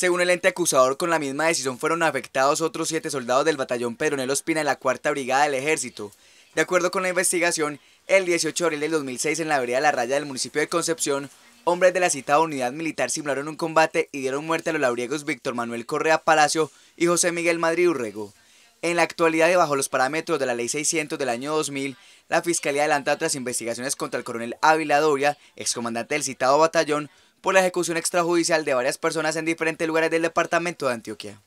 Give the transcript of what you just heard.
Según el ente acusador, con la misma decisión fueron afectados otros siete soldados del batallón Pedronel Ospina de la Cuarta Brigada del Ejército. De acuerdo con la investigación, el 18 de abril del 2006 en la vereda La Raya del municipio de Concepción, hombres de la citada unidad militar simularon un combate y dieron muerte a los labriegos Víctor Manuel Correa Palacio y José Miguel Madrid Urrego. En la actualidad y bajo los parámetros de la Ley 600 del año 2000, la Fiscalía adelanta otras investigaciones contra el coronel Ávila Doria, excomandante del citado batallón, por la ejecución extrajudicial de varias personas en diferentes lugares del departamento de Antioquia.